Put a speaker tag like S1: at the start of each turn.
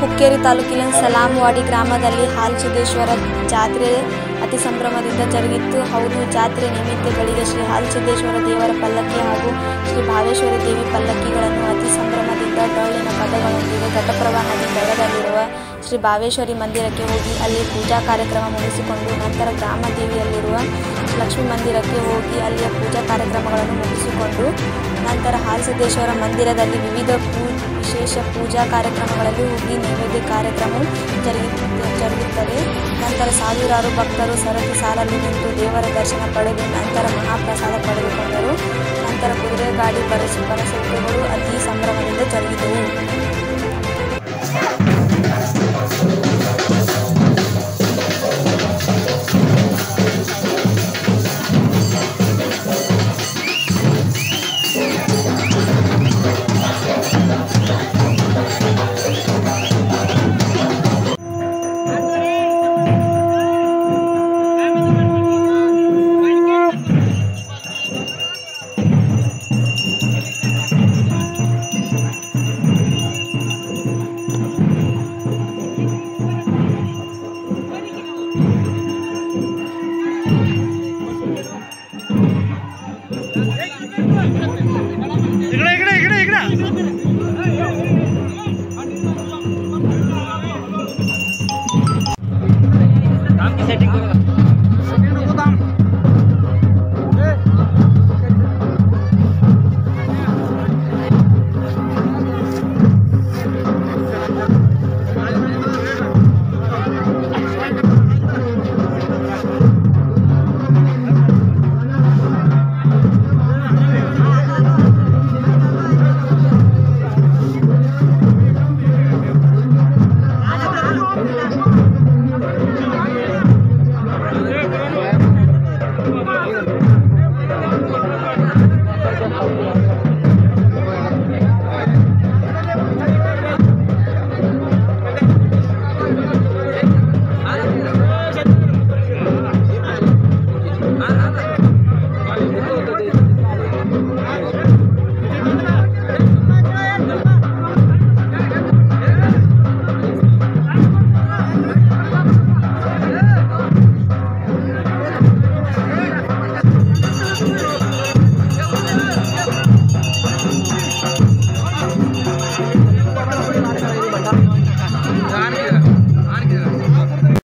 S1: ಹುಕ್ಕೇರಿ ತಾಲೂಕಿನ ಸಲಾಂವಾಡಿ ಗ್ರಾಮದಲ್ಲಿ ಹಾಲ್ಸಿದ್ದೇಶ್ವರ ಜಾತ್ರೆ ಅತಿ ಸಂಭ್ರಮದಿಂದ ಜರುಗಿತ್ತು. ಹೌದು, ಜಾತ್ರೆ ನಿಮಿತ್ತಗಳಿಗೆ ಶ್ರೀ ಹಾಲ್ಸಿದ್ದೇಶ್ವರ ದೇವರ ಪಲ್ಲಕ್ಕಿ ಹಾಗೂ ಶ್ರೀ ಭಾವೇಶ್ವರಿ ದೇವಿ ಪಲ್ಲಕ್ಕಿಗಳನ್ನು ಅತಿ ಸಂಭ್ರಮದಿಂದ ಡೊಳ್ಳಿನ ಪದಗಳೊಂದಿಗೆ ಘಟಪ್ರಭಾ ನದಿ ಶ್ರೀ ಭಾವೇಶ್ವರಿ ಮಂದಿರಕ್ಕೆ ಹೋಗಿ ಅಲ್ಲಿ ಪೂಜಾ ಕಾರ್ಯಕ್ರಮ ಮುಗಿಸಿಕೊಂಡು ನಂತರ ಗ್ರಾಮ ದೇವಿಯಲ್ಲಿರುವ ಲಕ್ಷ್ಮೀ ಮಂದಿರಕ್ಕೆ ಹೋಗಿ ಅಲ್ಲಿಯ ಪೂಜಾ ಕಾರ್ಯಕ್ರಮಗಳನ್ನು ಮುಗಿಸಿಕೊಂಡು ನಂತರ ಹಾಲಸಿದ್ದೇಶ್ವರ ಮಂದಿರದಲ್ಲಿ ವಿವಿಧ ಪೂ, ವಿಶೇಷ ಪೂಜಾ ಕಾರ್ಯಕ್ರಮಗಳಲ್ಲಿ ಹುಗ್ಗಿ ನೈವೇದ್ಯ ಕಾರ್ಯಕ್ರಮ ಜರುಗಿ, ಜರುಗುತ್ತದೆ. ನಂತರ ಸಾವಿರಾರು ಭಕ್ತರು ಸರತಿ ಸಾಲಲ್ಲಿ ನಿಂತು ದೇವರ ದರ್ಶನ ಪಡೆದು ನಂತರ ಮಹಾಪ್ರಸಾದ ಪಡೆದುಕೊಂಡರು. ನಂತರ ಕುದುರೆ ಗಾಡಿ ಬರಸು ಬರಸತ್ವಗಳು ಅತಿ ಸಂಭ್ರಮದಿಂದ ಜರುಗಿದವು. செட்டிங்